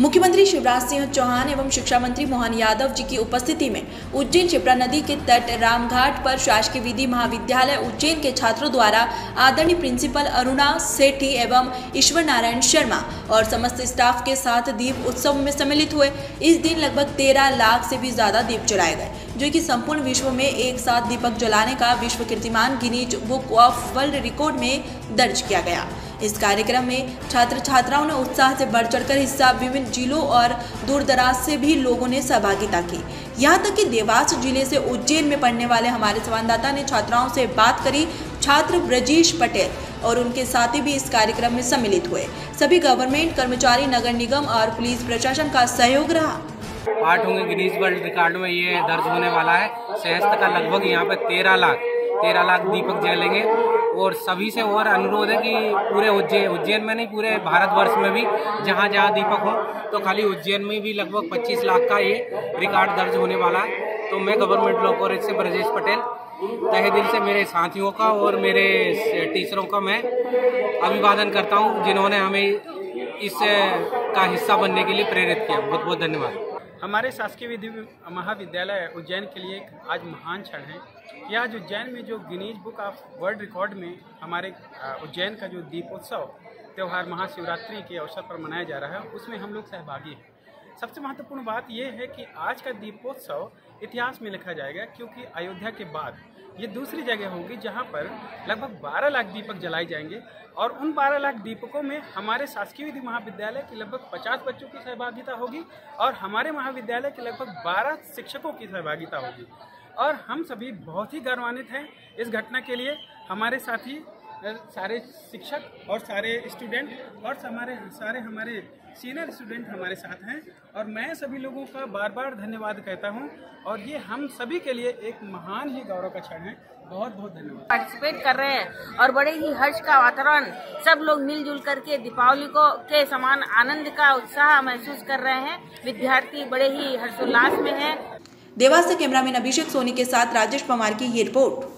मुख्यमंत्री शिवराज सिंह चौहान एवं शिक्षा मंत्री मोहन यादव जी की उपस्थिति में उज्जैन शिप्रा नदी के तट रामघाट पर शासकीय विधि महाविद्यालय उज्जैन के छात्रों द्वारा आदरणीय प्रिंसिपल अरुणा सेठी एवं ईश्वर नारायण शर्मा और समस्त स्टाफ के साथ दीप उत्सव में सम्मिलित हुए। इस दिन लगभग तेरह लाख से भी ज़्यादा दीप जलाए गए, जो कि संपूर्ण विश्व में एक साथ दीपक जलाने का विश्व कीर्तिमान Guinness book of world record में दर्ज किया गया। इस कार्यक्रम में छात्र छात्राओं ने उत्साह से बढ़ चढ़कर हिस्सा विभिन्न जिलों और दूर दराज से भी लोगों ने सहभागिता की। यहाँ तक कि देवास ज़िले से उज्जैन में पढ़ने वाले हमारे संवाददाता ने छात्राओं से बात करी छात्र ब्रजेश पटेल और उनके साथी भी इस कार्यक्रम में सम्मिलित हुए। सभी गवर्नमेंट कर्मचारी, नगर निगम और पुलिस प्रशासन का सहयोग रहा। आठ होंगे गिनीज वर्ल्ड रिकॉर्ड में ये दर्ज होने वाला है। सहस्त्र का लगभग यहाँ पे तेरह लाख तेरह लाख दीपक जलेंगे और सभी से और अनुरोध है कि पूरे उज्जैन उज्जैन में नहीं, पूरे भारतवर्ष में भी जहाँ जहाँ दीपक हो तो खाली उज्जैन में भी लगभग 25 लाख का ये रिकॉर्ड दर्ज होने वाला है। तो मैं गवर्नमेंट लॉ कॉलेज से ब्रजेश पटेल, तहे दिल से मेरे साथियों का और मेरे टीचरों का मैं अभिवादन करता हूँ, जिन्होंने हमें इस का हिस्सा बनने के लिए प्रेरित किया। बहुत बहुत धन्यवाद। हमारे शासकीय विधि महाविद्यालय उज्जैन के लिए एक आज महान क्षण है कि आज उज्जैन में जो Guinness book of world record में हमारे उज्जैन का जो दीपोत्सव, त्यौहार महाशिवरात्रि के अवसर पर मनाया जा रहा है, उसमें हम लोग सहभागी हैं। सबसे महत्वपूर्ण बात यह है कि आज का दीपोत्सव इतिहास में लिखा जाएगा, क्योंकि अयोध्या के बाद ये दूसरी जगह होगी जहाँ पर लगभग 12 लाख दीपक जलाए जाएँगे। और उन 12 लाख दीपकों में हमारे शासकीय विधि महाविद्यालय की लगभग 50 बच्चों की सहभागिता होगी और हमारे महाविद्यालय के लगभग 12 शिक्षकों की सहभागिता होगी। और हम सभी बहुत ही गौरवान्वित हैं इस घटना के लिए। हमारे साथी सारे शिक्षक और सारे स्टूडेंट और हमारे सारे हमारे सीनियर स्टूडेंट हमारे साथ हैं और मैं सभी लोगों का बार बार धन्यवाद कहता हूँ और ये हम सभी के लिए एक महान ही गौरव का क्षण है। बहुत बहुत धन्यवाद। पार्टिसिपेट कर रहे हैं और बड़े ही हर्ष का वातावरण सब लोग मिलजुल करके दीपावली को के समान आनंद का उत्साह महसूस कर रहे हैं। विद्यार्थी बड़े ही हर्षोल्लास में है। देवास से कैमरामैन अभिषेक सोनी के साथ राजेश पवार की ये रिपोर्ट।